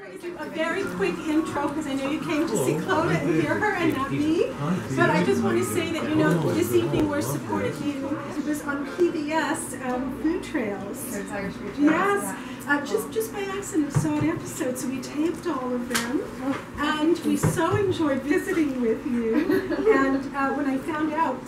A very quick intro because I know you came to see Clodagh and hear her and not me. But I just want to say that you know this evening we're supporting you It was on PBS um, Food Trails. Yes, uh, just just by accident saw an episode, so we taped all of them, and we so enjoyed visiting with you. And uh, when I found out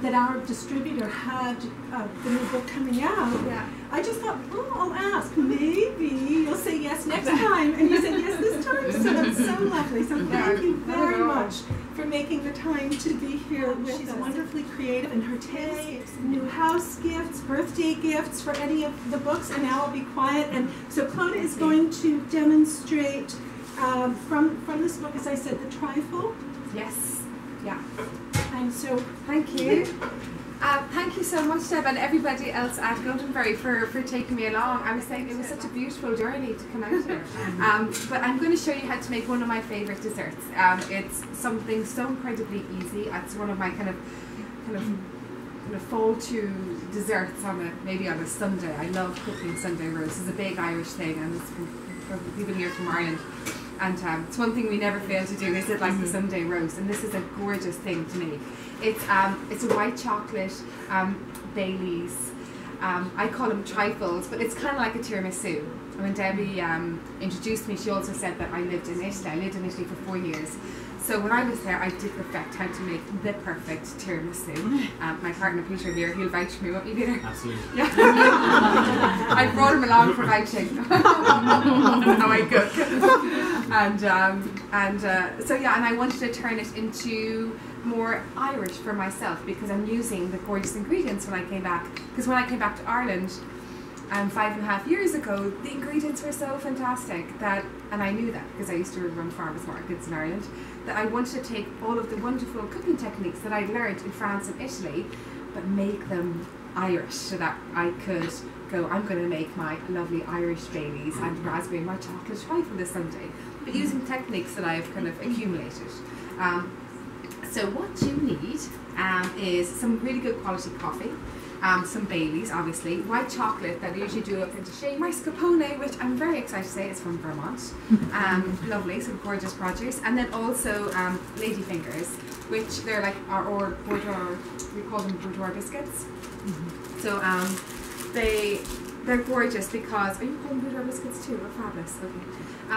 that our distributor had uh, the new book coming out, Yeah. I just thought, oh, I'll ask. Maybe you'll say yes next time. And you said yes this time. So that's so lovely. So thank you very much for making the time to be here with She's us. wonderfully creative and her taste, new house gifts, birthday gifts for any of the books. And now I'll be quiet. And so Clodagh is going to demonstrate um, from, from this book, as I said, the trifle. Yes. Yeah. And so Thank you. Uh, thank you so much, Deb, and everybody else at Goldenberry for, for taking me along. I was saying it was such a beautiful journey to come out here. Um, but I'm going to show you how to make one of my favourite desserts. Um, it's something so incredibly easy. It's one of my kind of kind of kind of fall to desserts on a maybe on a Sunday. I love cooking Sunday roasts. It's a big Irish thing, and it's from people here from Ireland. And um, it's one thing we never fail to do. Is it like the Sunday roast? And this is a gorgeous thing to make. It's um, it's a white chocolate um, Baileys. Um, I call them trifles, but it's kind of like a tiramisu. When Debbie um, introduced me, she also said that I lived in Italy. I lived in Italy for four years. So when I was there, I did perfect how to make the perfect tiramisu. Um, my partner Peter here, he'll vouch for me, won't you, Peter? Absolutely. Yeah. I brought him along for vouching. How I cook. and um, and uh, so yeah, and I wanted to turn it into more Irish for myself because I'm using the gorgeous ingredients when I came back. Because when I came back to Ireland, um, five and a half years ago, the ingredients were so fantastic that, and I knew that because I used to run farmers markets in Ireland, that I wanted to take all of the wonderful cooking techniques that I'd learned in France and Italy, but make them Irish so that I could go, I'm going to make my lovely Irish Baileys and raspberry white chocolate trifle this Sunday, but using techniques that I've kind of accumulated. Um, so what you need um, is some really good quality coffee, um, some Baileys, obviously, white chocolate that I usually do up into shape, mascarpone, which I'm very excited to say is from Vermont. Um, lovely, some gorgeous produce, and then also um, ladyfingers, which they're like our or boudoir, we call them boudoir biscuits. So um, they they're gorgeous because are you calling boudoir biscuits too? Oh, fabulous. Okay.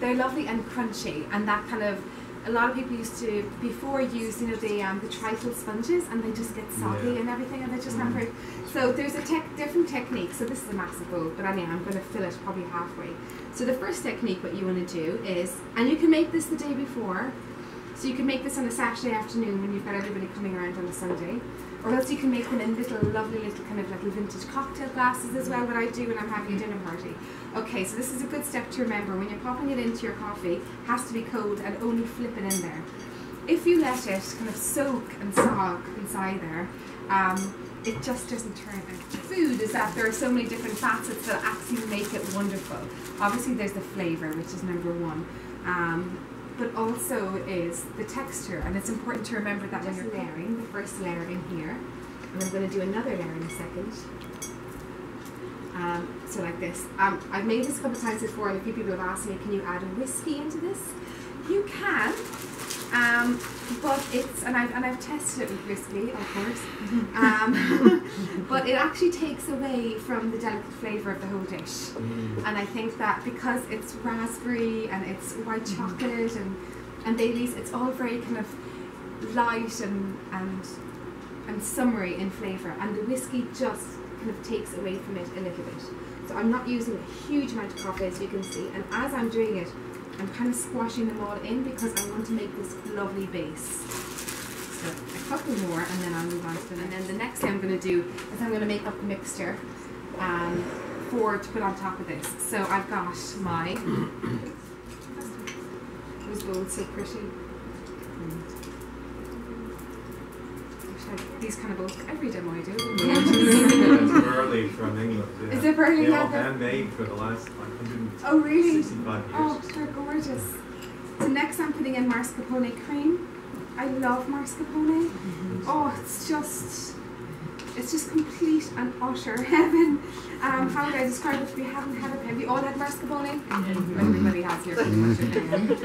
They're lovely and crunchy, and that kind of a lot of people used to before use you know the um, the trifle sponges and they just get soggy Yeah. and everything and they just not very so there's a tech different technique. So this is a massive bowl but anyway I'm going to fill it probably halfway. So the first technique what you want to do is and you can make this the day before so you can make this on a Saturday afternoon when you've got everybody coming around on a Sunday or else you can make them in little lovely little kind of little vintage cocktail glasses as well what I do when I'm having a dinner party Okay, so this is a good step to remember. When you're popping it into your coffee, has to be cold and only flip it in there. If you let it kind of soak and sog inside there, um, it just doesn't turn out. Food is that there are so many different facets that actually make it wonderful. Obviously, there's the flavour, which is number one. Um, but also is the texture, and it's important to remember that when you're layering, the first layer in here, and I'm going to do another layer in a second. Um, so like this. Um, I've made this a couple of times before, and a few people have asked me, can you add a whiskey into this? You can, um, but it's and I've and I've tested it with whiskey, of course. Um, but it actually takes away from the delicate flavour of the whole dish. And I think that because it's raspberry and it's white chocolate and and Baileys, it's all very kind of light and and and summery in flavour, and the whiskey just kind of takes away from it a little bit. So I'm not using a huge amount of coffee, as you can see, and as I'm doing it, I'm kind of squashing them all in because I want to make this lovely base. So a couple more, and then I'll move on to the And then the next thing I'm going to do is I'm going to make up the mixture um, for to put on top of this. So I've got my those bowls so pretty. Wish I had These kind of bowls every demo I do. Burleigh from England. Yeah. Is it? Yeah, Yeah, all they're- handmade for the last like, 165 Oh really? years. Oh, they're gorgeous. So next I'm putting in mascarpone cream. I love mascarpone. Oh, it's just it's just complete and utter heaven. Um, how would I describe it if we haven't had it? Have you all had mascarpone? Everybody has here.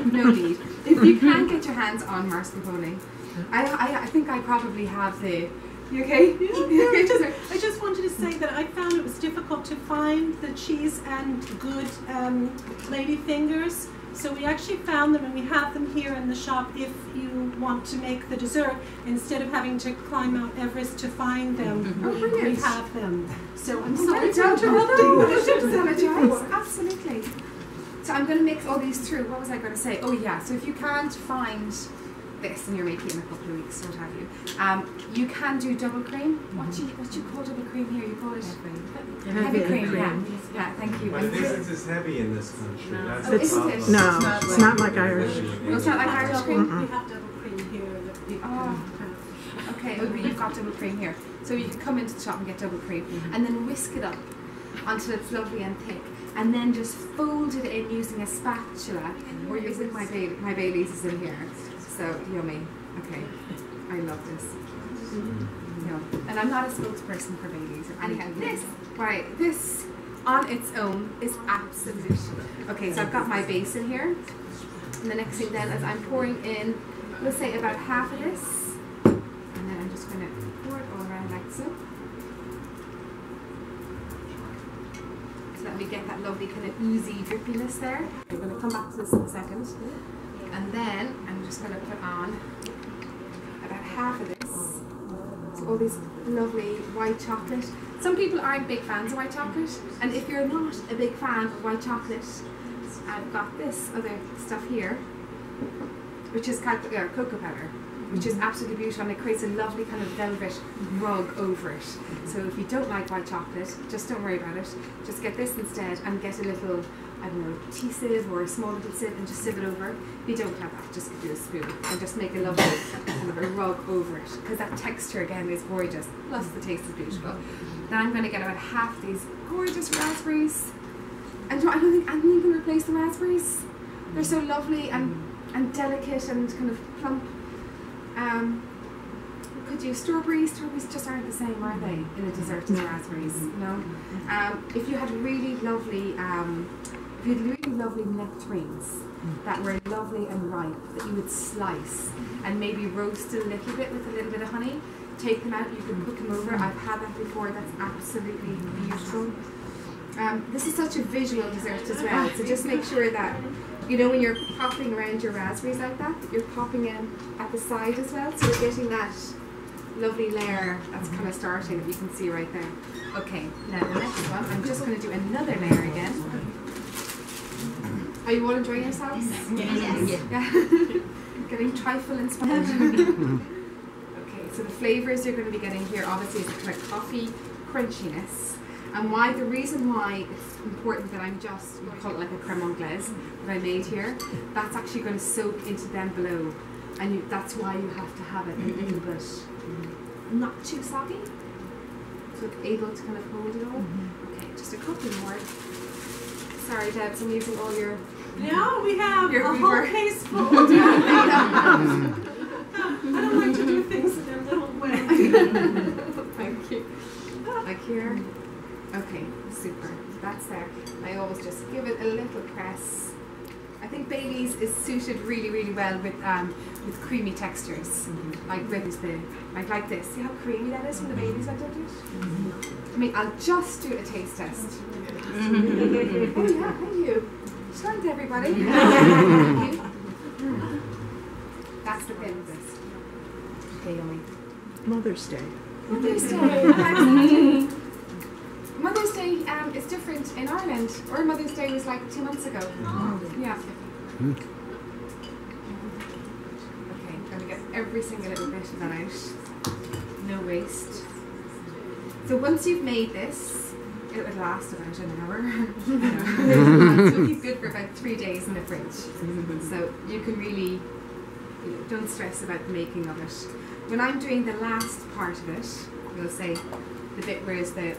no need. If you can't get your hands on mascarpone, I, I, I think I probably have the. You okay? I just, I just wanted to say that I found it was difficult to find the cheese and good um, lady fingers. So we actually found them and we have them here in the shop if you want to make the dessert. Instead of having to climb Mount Everest to find them, Oh, we have them. So I'm Oh, sorry to don't interrupt you. apologize. Absolutely. So I'm going to mix all these through. What was I going to say? Oh yeah. So if you can't find this and you're making it in a couple of weeks, what have you, um, you can do double cream. Mm-hmm. What do you what do you call double cream here? You call it heavy, cream. Heavy cream. cream. Yeah. Yeah. Thank you. But And this is as heavy in this country. That's Oh, the isn't it? No, it's not like Irish. Oh, it's not like Irish cream. We have double cream here Oh. have. Okay, oh, you've got double cream here. So you can come into the shop and get double cream mm-hmm. and then whisk it up until it's lovely and thick. And then just fold it in using a spatula mm-hmm. or using my Bailey, my Bailey's is in here. So yummy. Okay. I love this. Mm-hmm. No. And I'm not a spokesperson for Bailey's. Anyhow, this right, this on its own is absolute. Okay, so I've got my base in here. And the next thing then is I'm pouring in, let's say about half of this. And then I'm just going to pour it all around like so. So that we get that lovely kind of oozy drippiness there. We're going to come back to this in a second. And then I'm just going to put on about half of this. So all this lovely white chocolate. Some people aren't big fans of white chocolate. And if you're not a big fan of white chocolate, I've got this other stuff here, which is uh, cocoa powder, which is mm-hmm. absolutely beautiful and it creates a lovely kind of velvet mm-hmm. rug over it. Mm-hmm. So if you don't like white chocolate, just don't worry about it. Just get this instead and get a little, I don't know, tea sieve or a small little sieve and just sieve it over. If you don't have that, just do a spoon and just make a lovely kind of a rug over it because that texture again is gorgeous. Plus the taste is beautiful. Then I'm going to get about half these gorgeous raspberries. And you know, I don't think anything can replace the raspberries. They're so lovely and, and delicate and kind of plump. Um, could you strawberries? Strawberries just aren't the same, are they, in a dessert as raspberries? No. Um, if you had really lovely, um, you had really lovely nectarines that were lovely and ripe that you would slice and maybe roast a little bit with a little bit of honey, take them out. You can cook them over. I've had that before. That's absolutely beautiful. Um, this is such a visual dessert as well, so just make sure that, you know, when you're popping around your raspberries like that, that you're popping in at the side as well, so you're getting that lovely layer that's kind of starting that you can see right there. Okay, now the next one, I'm just going to do another layer. Are you all enjoying yourselves? Yes. Yeah. getting trifle inspired. okay, so the flavors you're going to be getting here obviously is the kind of coffee crunchiness. And why the reason why it's important that I'm just we call it like a creme anglaise that I made here, that's actually going to soak into them below. And you, that's why you have to have it a little mm-hmm. bit mm-hmm. not too soggy. So it's able to kind of hold it all. Mm-hmm. Okay, just a couple more. Sorry Debs, I'm using all your Now we have Your a food whole case full. I don't like to do things in their little way. Thank you. Like here. Okay, super. That's there. I always just give it a little press. I think Bailey's is suited really, really well with um, with creamy textures. Like with the like like this. See how creamy that is from the Bailey's I did it? I mean, I'll just do a taste test. oh yeah, thank you. Thanks everybody. That's the pins. Okay, yummy. Mother's Day. Mother's Day. Mother's Day um, is different in Ireland. Our Mother's Day was like two months ago. Yeah. Okay, I'm gonna get every single little bit of that out. No waste. So once you've made this, it would last about an hour. so it's good for about three days in the fridge. So you can really, you know, don't stress about the making of it. When I'm doing the last part of it, we'll say the bit where is the,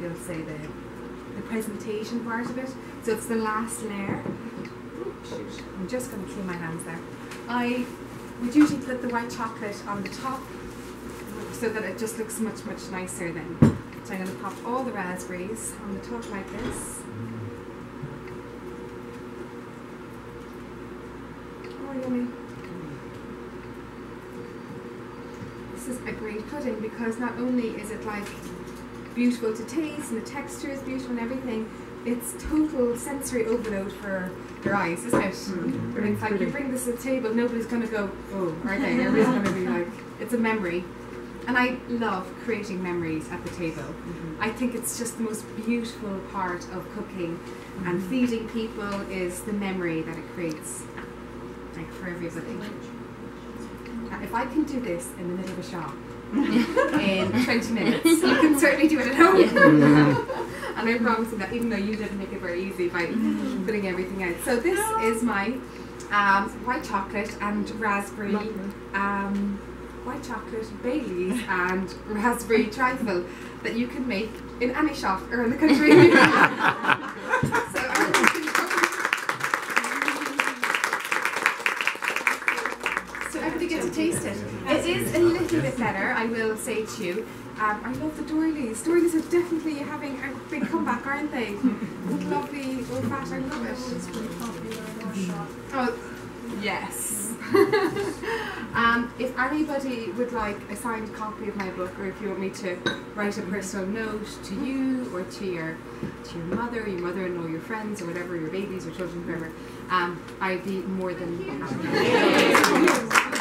we'll say the, the presentation part of it. So it's the last layer. Ooh, shoot, I'm just going to clean my hands there. I would usually put the white chocolate on the top so that it just looks much much nicer then. So I'm going to pop all the raspberries on the top like this. Oh, yummy. This is a great pudding because not only is it like beautiful to taste and the texture is beautiful and everything, it's total sensory overload for your eyes, isn't it? Mm, It's like you bring this to the table, nobody's going to go, oh, are they? Everybody's going to be like, it's a memory. And I love creating memories at the table. Mm-hmm. I think it's just the most beautiful part of cooking mm-hmm. and feeding people is the memory that it creates, like for everybody. Now, if I can do this in the middle of a shop in 20 minutes, you can certainly do it at home. Mm-hmm. and I promise you that, even though you didn't make it very easy by putting everything out. So this is my um, white chocolate and raspberry, um, white chocolate Baileys and raspberry trifle that you can make in any shop around the country. so So everybody gets to taste it. It is a little bit better, I will say to you. Um, I love the doilies. Doilies are definitely having a big comeback, aren't they? Lovely old fat, I love it. Oh, yes. um, if anybody would like a signed copy of my book, or if you want me to write a personal note to you, or to your to your mother, your mother-in-law, your friends, or whatever, your babies, or children, whoever, um, I'd be more than happy.